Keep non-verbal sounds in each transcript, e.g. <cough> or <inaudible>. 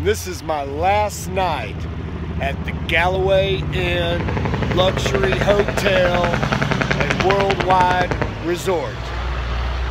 This is my last night at the Galloway Inn Luxury Hotel and Worldwide Resort.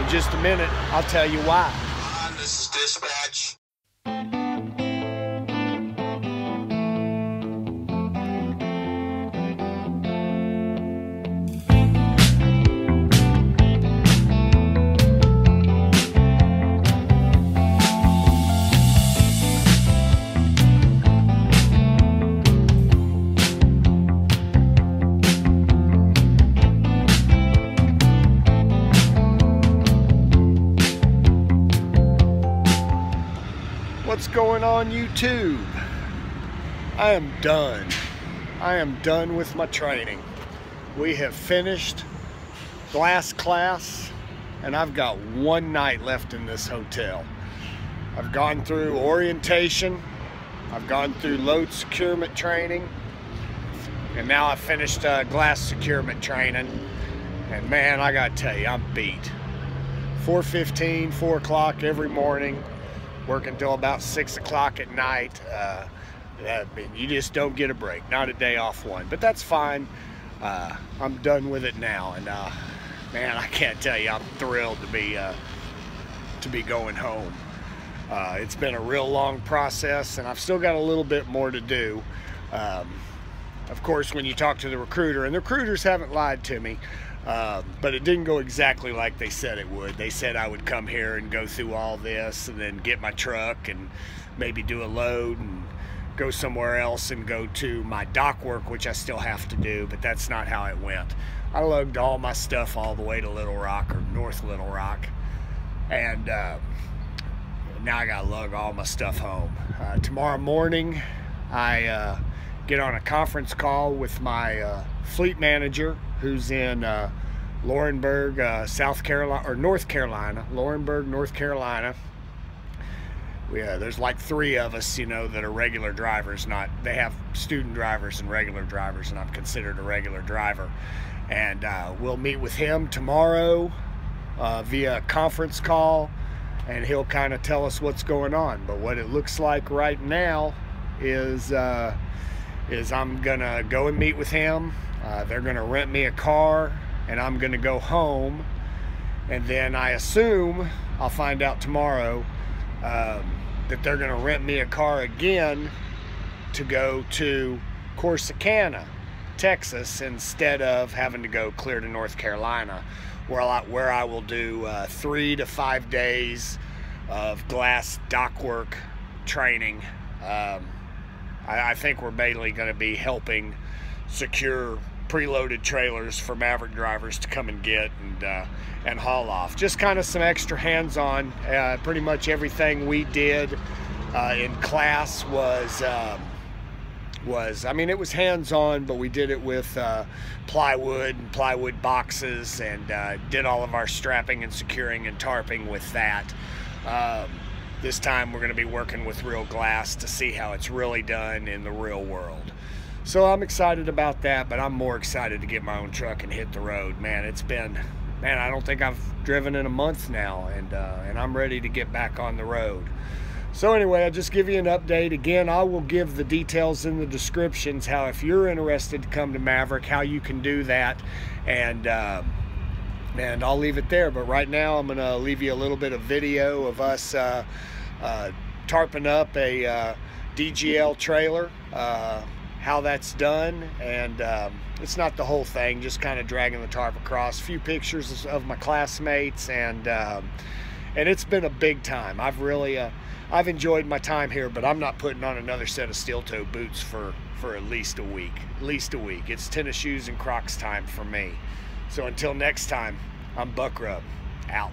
In just a minute, I'll tell you why. This is dispatch. What's going on YouTube? I am done. I am done with my training. We have finished glass class and I've got one night left in this hotel. I've gone through orientation, I've gone through load securement training, and now I've finished uh, glass securement training. And man, I gotta tell you, I'm beat. 4.15, 4 o'clock every morning, work until about 6 o'clock at night. Uh, I mean, you just don't get a break, not a day off one, but that's fine. Uh, I'm done with it now, and uh, man, I can't tell you, I'm thrilled to be uh, to be going home. Uh, it's been a real long process, and I've still got a little bit more to do. Um, of course, when you talk to the recruiter, and the recruiters haven't lied to me, uh, but it didn't go exactly like they said it would. They said I would come here and go through all this, and then get my truck and maybe do a load and go somewhere else and go to my dock work, which I still have to do, but that's not how it went. I lugged all my stuff all the way to Little Rock or North Little Rock, and uh, now I gotta lug all my stuff home. Uh, tomorrow morning, I uh, get on a conference call with my uh, fleet manager, who's in uh, Laurinburg, uh, South Carolina or North Carolina, Laurinburg, North Carolina. Yeah, uh, there's like three of us, you know, that are regular drivers. Not they have student drivers and regular drivers, and I'm considered a regular driver. And uh, we'll meet with him tomorrow uh, via conference call, and he'll kind of tell us what's going on. But what it looks like right now is uh, is I'm gonna go and meet with him. Uh, they're gonna rent me a car, and I'm gonna go home. And then I assume I'll find out tomorrow um, that they're to rent me a car again to go to Corsicana, Texas, instead of having to go clear to North Carolina, where I, where I will do uh, three to five days of glass dock work training. Um, I, I think we're mainly going to be helping secure preloaded trailers for Maverick drivers to come and get and uh, and haul off. Just kind of some extra hands-on. Uh, pretty much everything we did uh, in class was um, was I mean it was hands-on, but we did it with uh, plywood and plywood boxes and uh, did all of our strapping and securing and tarping with that. Um, this time we're going to be working with real glass to see how it's really done in the real world. So I'm excited about that, but I'm more excited to get my own truck and hit the road. Man, it's been, man, I don't think I've driven in a month now, and uh, and I'm ready to get back on the road. So anyway, I'll just give you an update. Again, I will give the details in the descriptions how if you're interested to come to Maverick, how you can do that, and uh, and I'll leave it there. But right now, I'm gonna leave you a little bit of video of us uh, uh, tarping up a uh, DGL trailer. Uh, how that's done and um, it's not the whole thing just kind of dragging the tarp across a few pictures of my classmates and um, and it's been a big time I've really uh, I've enjoyed my time here but I'm not putting on another set of steel toe boots for for at least a week at least a week it's tennis shoes and Crocs time for me so until next time I'm Buck Rub out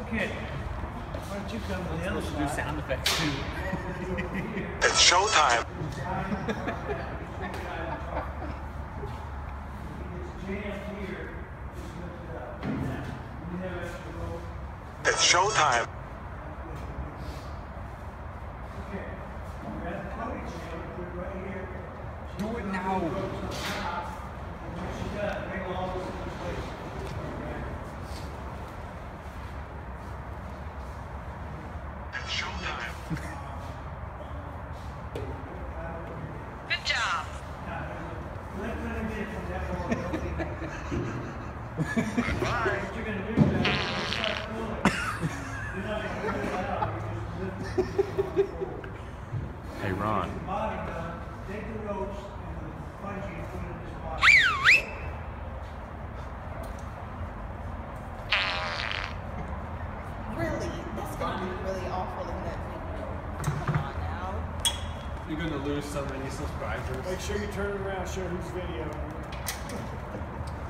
Okay. Why don't you come to the other side? do sound effects too. <laughs> It's showtime. <laughs> It's showtime. Do it now. It's showtime. <laughs> Hey, Ron. Body done, take the ropes and the bungee and put it in his body. Really? That's gonna be really awful in that video. Come on now. You're gonna lose so many subscribers. Make sure you turn around, show whose video.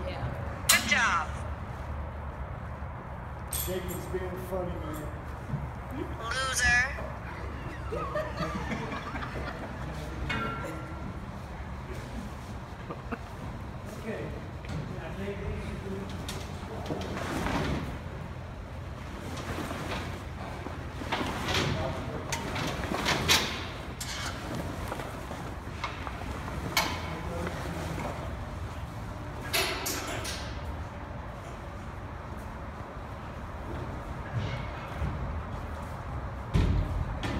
Yeah. Good job. Jacob's being funny, man. Loser. <laughs> Okay. Now take these two.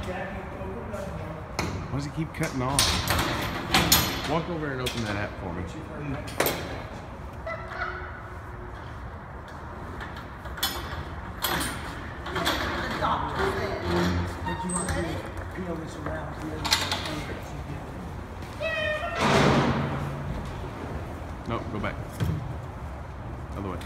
Jackie, open it up more. Why does he keep cutting off? Walk over and open that app for me. No, go back. Other way.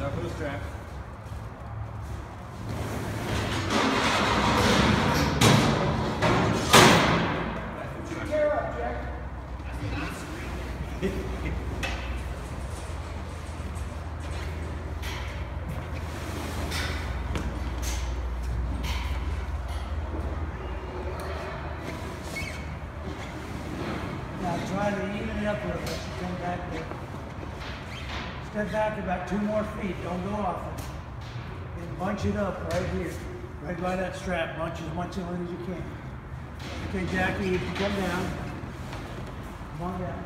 For the strap. Now try to even it up a little bit, come back there. Step back about two more feet, don't go off it. And bunch it up right here, right by that strap, bunch as much it as you can. Okay, Jackie, you come down, come on down.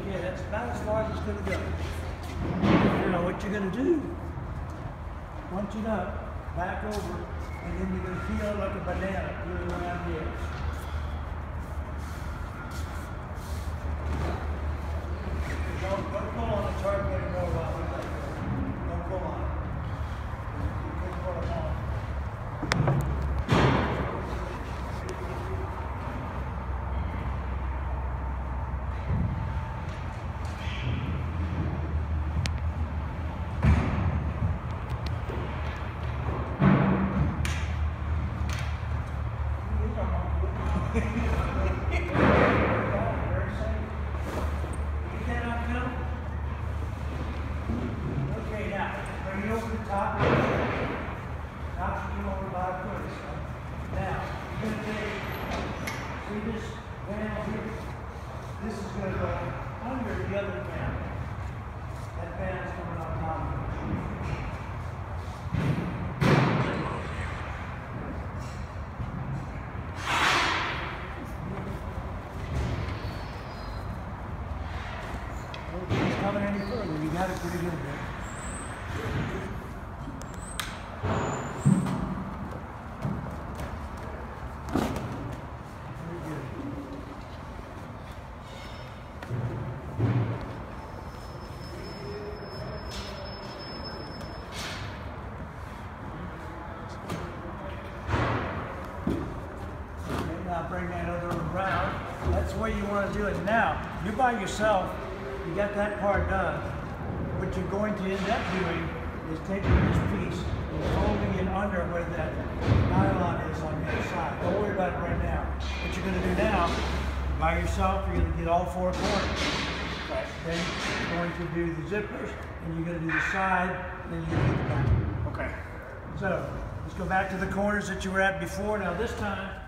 Okay, that's about as far as it's gonna go. Now, what you're gonna do, bunch it up, back over, and then you're gonna peel it like a banana, peel it around the edge. Don't, don't pull on it, try to get it more while we let go. Don't pull on it. You can pull it on. Very safe. Get that up, Bill? Okay, now, bring it over the top. Top you over by the foot. Now, you're gonna take, see this panel here? This is gonna go under the other panel. That panel's coming. If it's coming any further, you got it pretty good there. Very good. Okay, now bring that other around. That's the way you want to do it. Now, you're by yourself, you got that part done. What you're going to end up doing is taking this piece and folding it under where that nylon is on the other side. Don't worry about it right now. What you're going to do now, by yourself, you're going to get all four corners. Then you're going to do the zippers, and you're going to do the side, and then you're going to do the back. Okay. So let's go back to the corners that you were at before. Now this time,